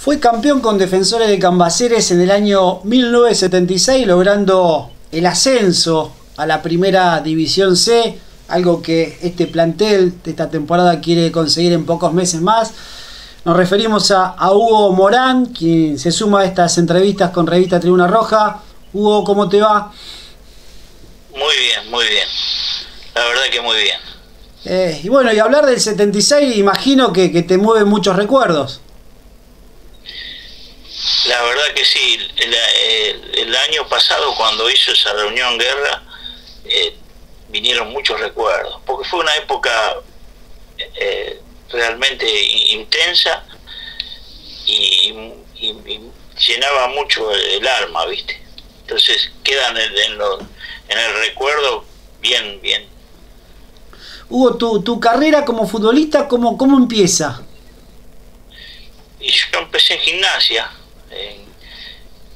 Fue campeón con Defensores de Cambaceres en el año 1976, logrando el ascenso a la primera división C, algo que este plantel de esta temporada quiere conseguir en pocos meses más. Nos referimos a, Hugo Morán, quien se suma a estas entrevistas con Revista Tribuna Roja. Hugo, ¿cómo te va? Muy bien, muy bien. La verdad que muy bien. Eh, y bueno, y hablar del 76, imagino que, que te mueve muchos recuerdos. La verdad que sí, el, año pasado cuando hizo esa reunión guerra, eh, vinieron muchos recuerdos, porque fue una época eh, realmente intensa y, llenaba mucho el, alma, ¿viste? Entonces quedan en, en, el recuerdo bien, bien. Hugo, tu, tu carrera como futbolista, ¿cómo, ¿cómo empieza? Y yo empecé en gimnasia,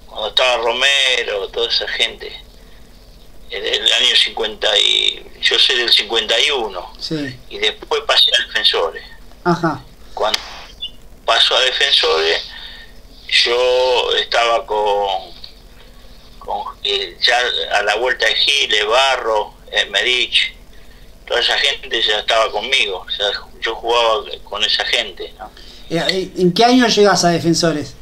cuando estaba Romero, toda esa gente, en el año 50 y yo soy del 51 y después pasé a Defensores. Cuando pasó a Defensores, yo estaba con, con eh, ya a la vuelta de Giles, Barro, eh, Medich, toda esa gente ya estaba conmigo, yo jugaba con esa gente. Eh, ¿En qué año llegas a Defensores?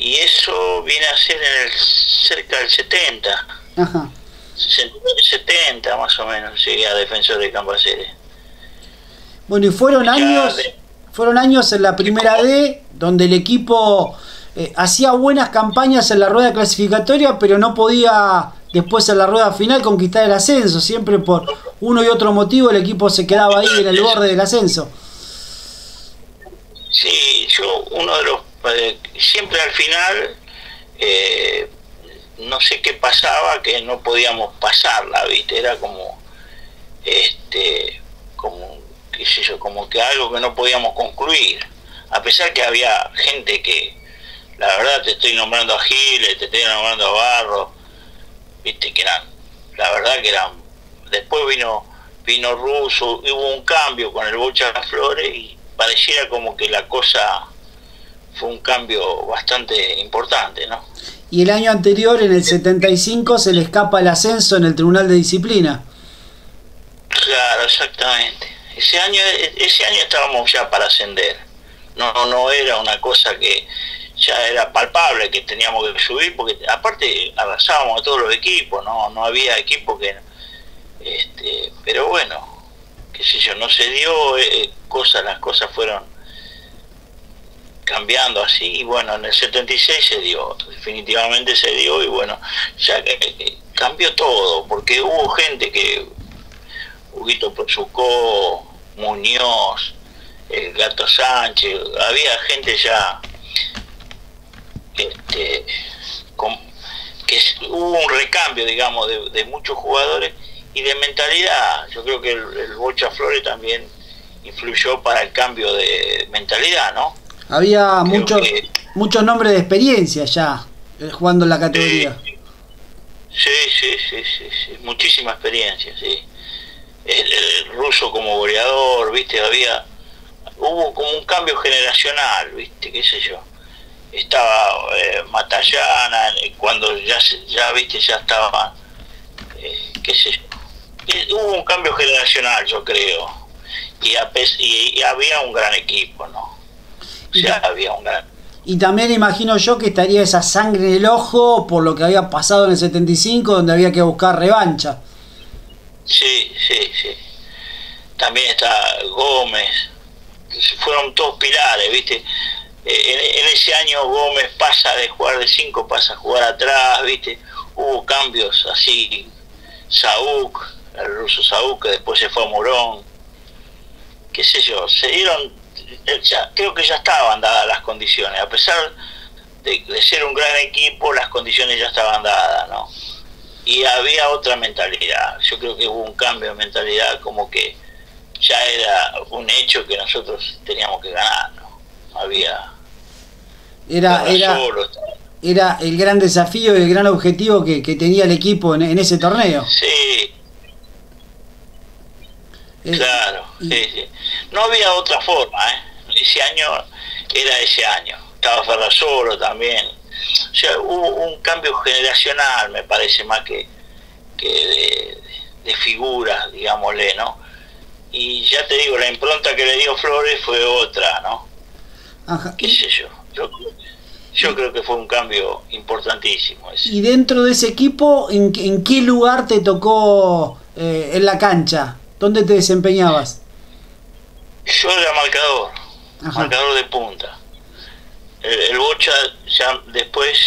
Y eso viene a ser en el, cerca del 70. Ajá. 70 más o menos llegué a Defensor de Campaceres. Bueno, y fueron años, fueron años en la primera D donde el equipo eh, hacía buenas campañas en la rueda clasificatoria, pero no podía después en la rueda final conquistar el ascenso. Siempre por uno y otro motivo el equipo se quedaba ahí en el borde del ascenso. Sí, yo uno de los siempre al final eh, no sé qué pasaba que no podíamos pasarla viste era como este como qué sé yo como que algo que no podíamos concluir. A pesar que había gente que la verdad te estoy nombrando a Giles te estoy nombrando a Barro viste que eran la verdad que eran después vino vino Russo hubo un cambio con el Bocha Flores y pareciera como que la cosa fue un cambio bastante importante, ¿no? Y el año anterior, en el 75, se le escapa el ascenso en el Tribunal de Disciplina. Claro, exactamente. Ese año, ese año estábamos ya para ascender. No, no era una cosa que ya era palpable que teníamos que subir, porque aparte arrasábamos a todos los equipos, no, no había equipo que... Este, pero bueno, qué sé yo, no se dio, eh, cosas, las cosas fueron cambiando así y bueno, en el 76 se dio, definitivamente se dio y bueno, ya que, cambió todo, porque hubo gente que, Huguito Prosucó, Muñoz, el Gato Sánchez, había gente ya este, que hubo un recambio, digamos, de, muchos jugadores y de mentalidad. Yo creo que el, el Bocha Flores también influyó para el cambio de mentalidad, ¿no? Había muchos muchos nombres de experiencia ya eh, jugando en la categoría. Sí, sí, sí, sí, muchísima experiencia, sí. El, ruso como goleador, viste, había, hubo como un cambio generacional, viste, qué sé yo. Estaba eh, Matallana, cuando ya, ya, viste, ya estaba, eh, qué sé yo. Hubo un cambio generacional, yo creo, y, y había un gran equipo, ¿no? Había un Y también imagino yo que estaría esa sangre en el ojo por lo que había pasado en el 75, donde había que buscar revancha. Sí, sí, sí. También está Gómez. Fueron todos pilares, ¿viste? Eh, en, ese año Gómez pasa de jugar de 5, pasa a jugar atrás, ¿viste? Hubo cambios así. Saúk, el ruso Saúk, que después se fue a Morón. Qué sé yo, se dieron eh, creo que ya estaban dadas las condiciones, a pesar de, ser un gran equipo, las condiciones ya estaban dadas, ¿no? Y había otra mentalidad, yo creo que hubo un cambio de mentalidad como que ya era un hecho que nosotros teníamos que ganar, ¿no? Había... Era, era, era el gran desafío y el gran objetivo que, tenía el equipo en, ese torneo. Sí, eh, claro, sí, sí. No había otra forma, ¿eh? ese año era ese año. estaba Ferrazolo también. O sea, hubo un cambio generacional, me parece, más que, que de, de figuras, digámosle, ¿no? Y ya te digo, la impronta que le dio Flores fue otra, ¿no? Ajá. ¿Qué sé yo? Yo, creo que fue un cambio importantísimo. ¿Y dentro de ese equipo, en, en qué lugar te tocó eh, en la cancha? ¿Dónde te desempeñabas? Yo era marcador, marcador de punta. El, Bocha ya después,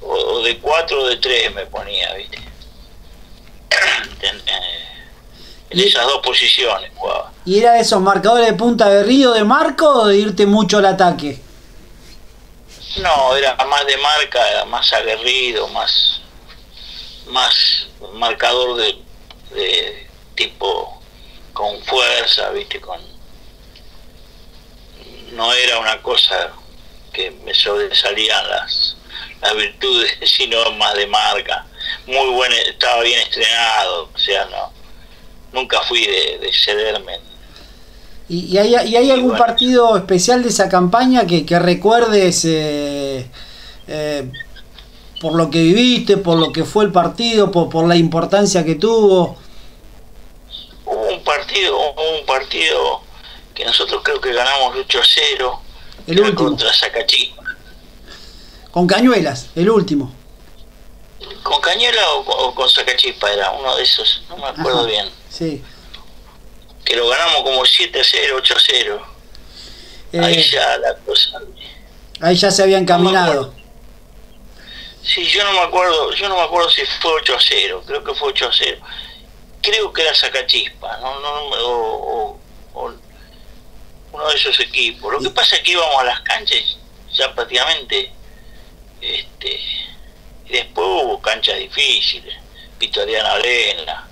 o, de cuatro o de tres me ponía, ¿viste? en, esas dos posiciones jugaba. ¿Y era esos marcadores de punta de Río de marco o de irte mucho al ataque? No, era más de marca, era más aguerrido, más, más marcador de, de tipo con fuerza, viste, con no era una cosa que me sobresalían las, las virtudes, sino más de marca. Muy bueno, estaba bien estrenado, o sea, no, nunca fui de, cederme. ¿Y, hay, hay algún partido especial de esa campaña que, que recuerdes eh, eh, por lo que viviste, por lo que fue el partido, por, por la importancia que tuvo? Hubo un partido, un partido que nosotros creo que ganamos 8 a 0 el último. contra Zacachispa. Con Cañuelas, el último. ¿Con Cañuela o, con Zacachispa era? Uno de esos, no me acuerdo bien. Sí. Que lo ganamos como 7 a 0, 8 a 0. ahí eh, ya la cosa. Ahí ya se habían caminado. sí, yo no me acuerdo, yo no me acuerdo si fue 8 a 0, creo que fue 8 a 0. Creo que era Zacachispa, no, no, o, o uno de esos equipos. Lo que pasa es que íbamos a las canchas ya prácticamente, este, y después hubo canchas difíciles, Vitoriana Arena,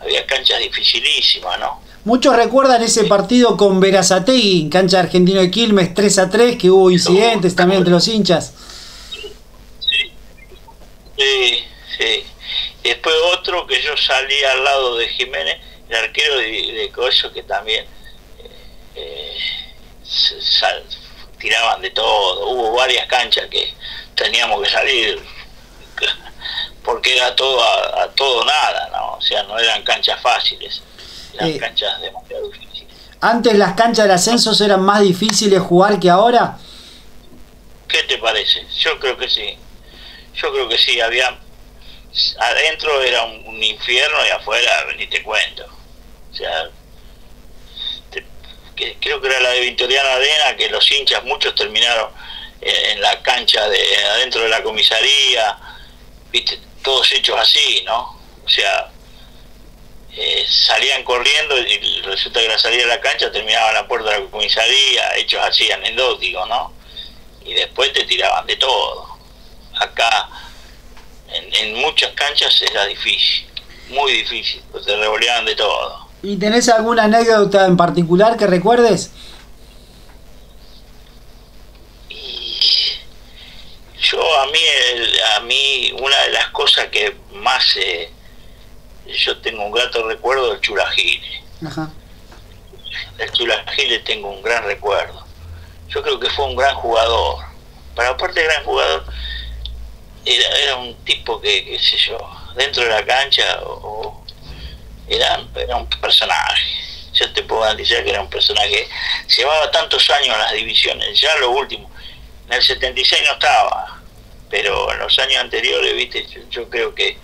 había canchas dificilísimas, ¿no? Muchos recuerdan ese partido con Verazategui en cancha argentino de Quilmes 3 a 3, que hubo incidentes también entre los hinchas. Sí, sí, sí. Después otro que yo salí al lado de Jiménez, el arquero de, de que también eh, tiraban de todo, hubo varias canchas que teníamos que salir porque era todo a, todo nada, ¿no? o sea, no eran canchas fáciles, eran eh, canchas demasiado difíciles. ¿Antes las canchas del ascenso eran más difíciles jugar que ahora? ¿Qué te parece? Yo creo que sí, yo creo que sí, había adentro era un, infierno y afuera ni te cuento. O sea, creo que era la de Victoriana Arena, que los hinchas, muchos terminaron en, la cancha de adentro de la comisaría, viste, todos hechos así, ¿no? O sea, eh, salían corriendo y resulta que la salida de la cancha terminaba en la puerta de la comisaría, hechos así anecdóticos, ¿no? Y después te tiraban de todo. Acá, en, en muchas canchas era difícil, muy difícil, pues te revoleaban de todo. ¿Y tenés alguna anécdota en particular que recuerdes? yo a mí, a mí una de las cosas que más eh, yo tengo un grato recuerdo del Chulajile. Ajá. Del Chulajile tengo un gran recuerdo. Yo creo que fue un gran jugador. Pero aparte de gran jugador, era, era un tipo que, qué sé yo, dentro de la cancha o era, era un personaje. Yo te puedo garantizar que era un personaje llevaba tantos años en las divisiones, ya lo último. En el 76 no estaba, pero en los años anteriores, viste, yo, creo que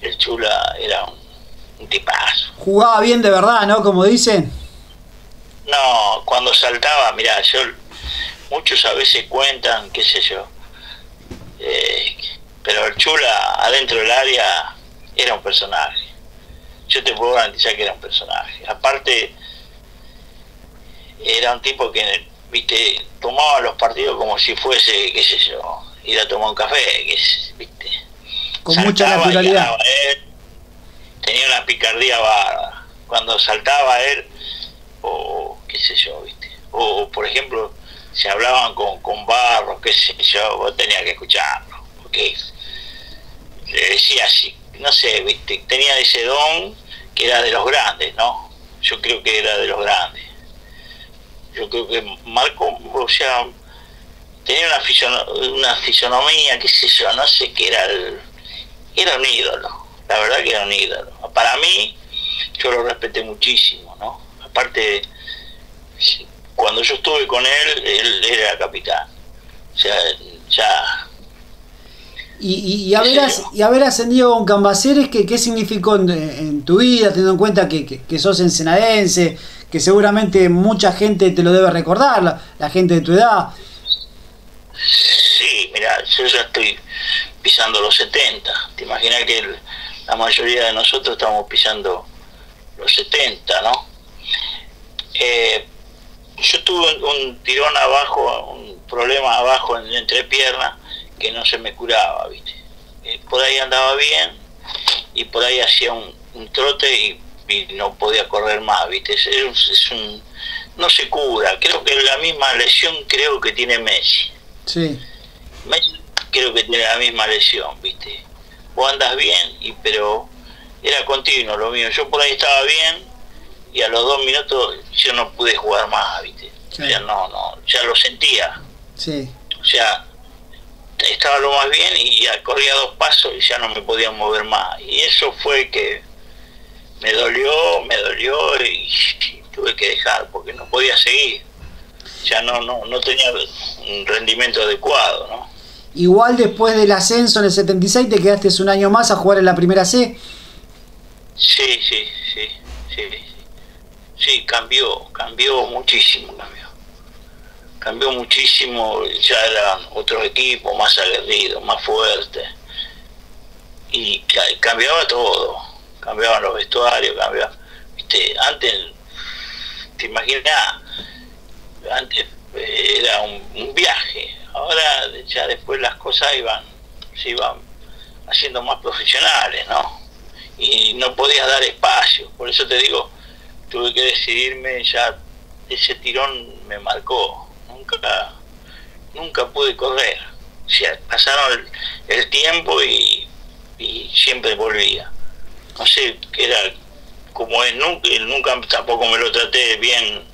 el Chula era un, tipazo. Jugaba bien de verdad, ¿no? Como dicen. No, cuando saltaba, mira, yo muchos a veces cuentan, qué sé yo, eh, pero el Chula adentro del área era un personaje yo te puedo garantizar que era un personaje. Aparte, era un tipo que, viste, tomaba los partidos como si fuese, qué sé yo, ir a tomar un café, que viste. Con mucha naturalidad. tenía una picardía bárbara. Cuando saltaba él, o qué sé yo, viste. O, por ejemplo, se hablaban con, con Barros, qué sé yo, vos tenías que escucharlo, porque le decía así, no sé, viste, tenía ese don que era de los grandes, ¿no? Yo creo que era de los grandes. Yo creo que Marco, o sea, tenía una, una fisonomía, qué sé yo, no sé qué era el, era un ídolo, la verdad que era un ídolo. Para mí, yo lo respeté muchísimo, ¿no? Aparte, cuando yo estuve con él, él era capitán. O sea, ya... Y, y, haber, y haber ascendido con Cambaceres, ¿qué, qué significó en, tu vida, teniendo en cuenta que, que, sos ensenadense, que seguramente mucha gente te lo debe recordar, la, la gente de tu edad? Sí, mira, yo ya estoy pisando los 70. Te imaginas que la mayoría de nosotros estamos pisando los 70, ¿no? Eh, yo tuve un, tirón abajo, un problema abajo en la entrepierna que no se me curaba, ¿viste? Eh, por ahí andaba bien y por ahí hacía un, trote y, no podía correr más, ¿viste? Es, un, no se cura. Creo que la misma lesión creo que tiene Messi. Sí. Messi creo que tiene la misma lesión, ¿viste? Vos andas bien, y pero era continuo lo mío. Yo por ahí estaba bien y a los dos minutos yo no pude jugar más, ¿viste? Ya no, no, ya lo sentía. Sí. O sea, estaba lo más bien y ya corría dos pasos y ya no me podía mover más. Y eso fue que me dolió, me dolió y, y tuve que dejar porque no podía seguir. Ya no, no, no tenía un rendimiento adecuado, ¿no? Igual después del ascenso en el 76 te quedaste un año más a jugar en la primera C. Sí, sí, sí, sí. Sí, cambió, cambió muchísimo, cambió. Cambió muchísimo, ya eran otros equipos más aguerridos, más fuertes. Y cambiaba todo. Cambiaban los vestuarios, cambiaba. Viste, antes, te imaginas, antes eh, era un viaje ahora ya después las cosas iban, se iban haciendo más profesionales, ¿no? Y no podías dar espacio, por eso te digo, tuve que decidirme ya, ese tirón me marcó, nunca, nunca pude correr, o sea, pasaron el, tiempo y, siempre volvía, no sé, era como es, nunca, nunca tampoco me lo traté bien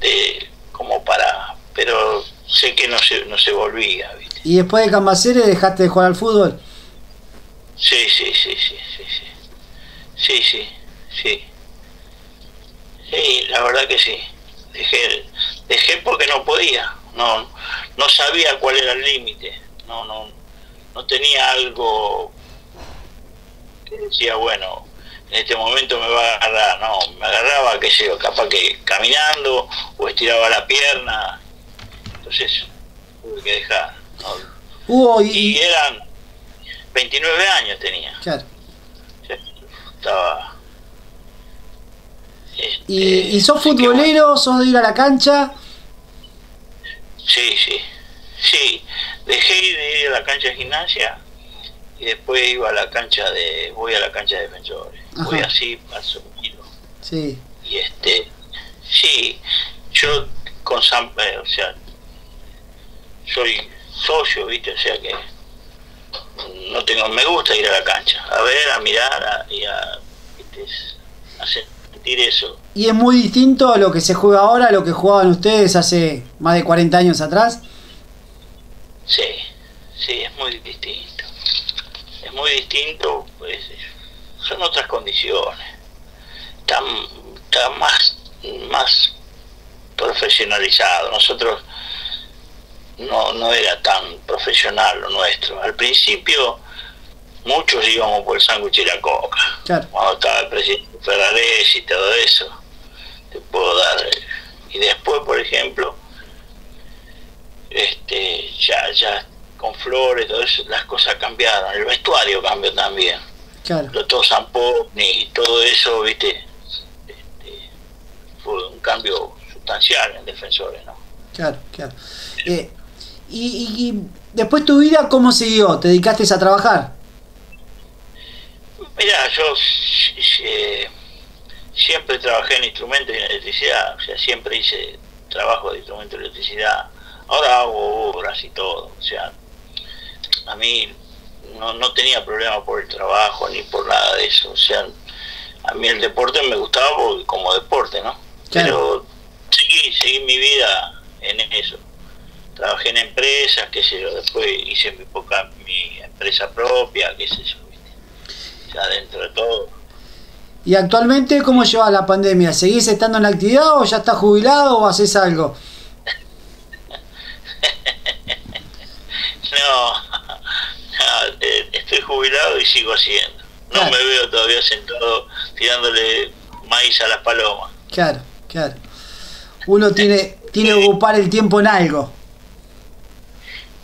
de, como para, pero sé que no se, no se volvía. ¿viste? ¿Y después de Cambaceres dejaste de jugar al fútbol? Sí, sí, sí, sí, sí, sí. Sí, sí, sí. Sí, la verdad que sí. Dejé, dejé porque no podía. No, no sabía cuál era el límite. No, no, no tenía algo que decía, bueno, en este momento me va a agarrar. No, me agarraba, qué sé yo, capaz que caminando o estiraba la pierna entonces tuve que dejar. y... eran 29 años tenía. Claro. Estaba. ¿Y, este, sos futbolero? ¿Sos de ir a la cancha? Sí, sí. Sí. Dejé de ir a la cancha de gimnasia y después iba a la cancha de. Voy a la cancha de defensores. Voy así, paso un kilo. Sí. Y este. Sí. Yo con San. Eh, o sea, soy socio, ¿viste? O sea que no tengo, me gusta ir a la cancha, a ver, a mirar y a, sentir eso. ¿Y es muy distinto a lo que se juega ahora, a lo que jugaban ustedes hace más de 40 años atrás? Sí, sí, es muy distinto. Es muy distinto, pues son otras condiciones. Está, está más, más profesionalizado. Nosotros no, no era tan profesional lo nuestro. Al principio muchos íbamos por el sándwich y la coca. Cuando estaba el presidente Ferrares y todo eso, te puedo dar. Y después, por ejemplo, este ya, ya con flores, todo eso, las cosas cambiaron. El vestuario cambió también. Claro. Los y todo eso, viste, este, fue un cambio sustancial en defensores, ¿no? Claro, claro. Eh, y, después tu vida, ¿cómo siguió? ¿Te dedicaste a trabajar? Mira, yo eh, siempre trabajé en instrumentos y en electricidad, o sea, siempre hice trabajo de instrumentos de electricidad. Ahora hago obras y todo, o sea, a mí no, no tenía problema por el trabajo ni por nada de eso, o sea, a mí el deporte me gustaba como deporte, ¿no? Pero seguí, seguí mi vida en eso trabajé en empresas, qué sé yo, después hice mi, poca, mi empresa propia, qué sé yo. Ya dentro de todo. ¿Y actualmente cómo llevas la pandemia? ¿Seguís estando en actividad o ya estás jubilado o haces algo? no, no, eh, estoy jubilado y sigo haciendo. No Claro. me veo todavía sentado tirándole maíz a las palomas. Claro, claro. Uno tiene, tiene que ocupar el tiempo en algo.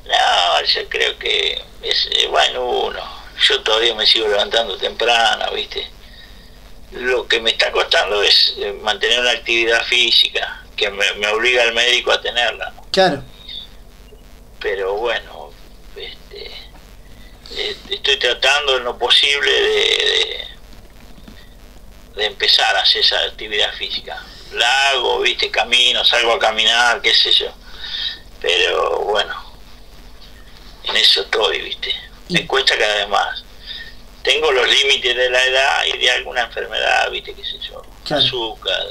No, yo creo que es eh, bueno uno. Yo todavía me sigo levantando temprano, ¿viste? Lo que me está costando es eh, mantener una actividad física, que me, me obliga el médico a tenerla. ¿no? Claro. Pero bueno, este, eh, estoy tratando en lo posible de, de, de empezar a hacer esa actividad física. La hago, ¿viste? Camino, salgo a caminar, qué sé yo. Pero bueno, en eso estoy, ¿viste? Me cuesta cada vez más. Tengo los límites de la edad y de alguna enfermedad, ¿viste? ¿Qué sé yo? Claro. Azúcar,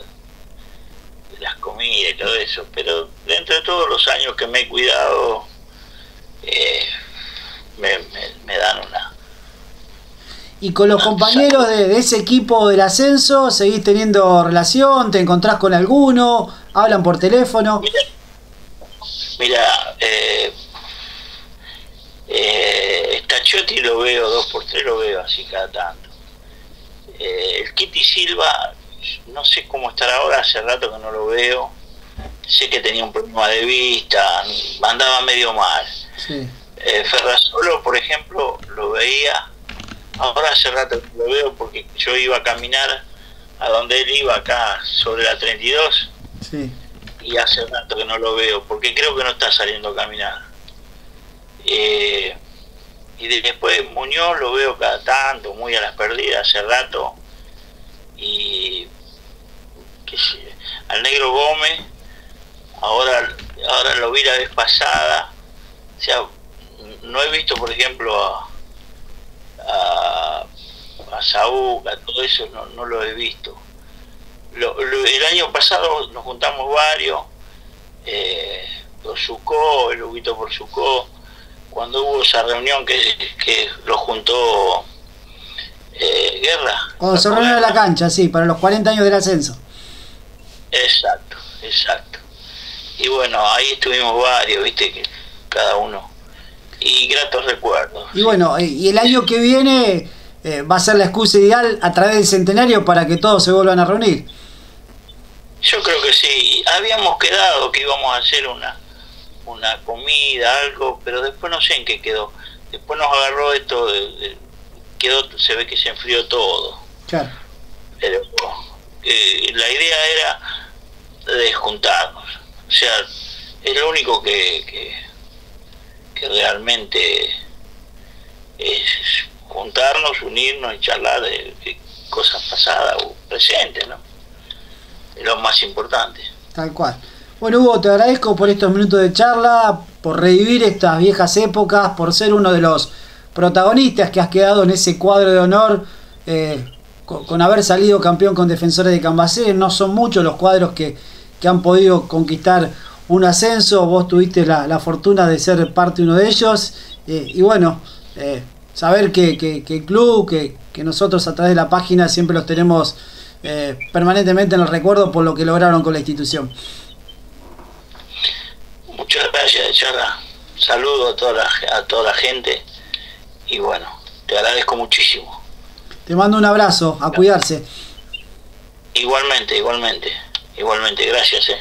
las comidas y todo eso. Pero dentro de todos los años que me he cuidado, eh, me, me- me dan una... ¿Y con los compañeros de, de ese equipo del ascenso seguís teniendo relación? ¿Te encontrás con alguno? ¿Hablan por teléfono? Mira, eh, eh, Stachiotti lo veo, dos por tres lo veo así cada tanto. Eh, el Kitty Silva, no sé cómo estará ahora, hace rato que no lo veo. Sé que tenía un problema de vista, andaba medio mal. Sí. Eh, Ferrazolo, por ejemplo, lo veía, ahora hace rato que lo veo porque yo iba a caminar a donde él iba, acá sobre la 32, Sí. y hace rato que no lo veo, porque creo que no está saliendo a caminar. Eh, y de- después Muñoz lo veo cada tanto, muy a las perdidas, hace rato. Y qué sé, al negro Gómez, ahora, ahora lo vi la vez pasada. O sea, no he visto, por ejemplo, a, a, Saúl, a todo eso, no, no lo he visto. El año pasado nos juntamos varios, eh, por Sucó, el Huguito por Sucó, cuando hubo esa reunión que, que lo juntó eh, Guerra. Cuando se reunió en la cancha, sí, para los 40 años del ascenso. Exacto, exacto. Y bueno, ahí estuvimos varios, viste, que cada uno. Y gratos recuerdos. Y bueno, eh, y el año que viene eh, va a ser la excusa ideal a través del centenario para que todos se vuelvan a reunir. Yo creo que sí. Habíamos quedado que íbamos a hacer una, una comida, algo, pero después no sé en qué quedó. Después nos agarró esto, de- quedó, se ve que se enfrió todo. Claro. Pero eh, la idea era de juntarnos. O sea, es lo único que, que, que realmente es juntarnos, unirnos y charlar de, de cosas pasadas o presentes, ¿no? Es lo más importante. Tal cual. Bueno, Hugo, te agradezco por estos minutos de charla, por revivir estas viejas épocas, por ser uno de los protagonistas que has quedado en ese cuadro de honor, eh, con, haber salido campeón con Defensores de Cambacé. No son muchos los cuadros que, que han podido conquistar un ascenso. Vos tuviste la, la fortuna de ser parte de uno de ellos. eh, y bueno, eh, saber que, el club, que, que nosotros a través de la página siempre los tenemos permanentemente en el recuerdo por lo que lograron con la institución. Muchas gracias, Charla. Saludo a toda la, a toda la gente y bueno, te agradezco muchísimo. Te mando un abrazo, a cuidarse. Igualmente, igualmente, igualmente, gracias. Eh.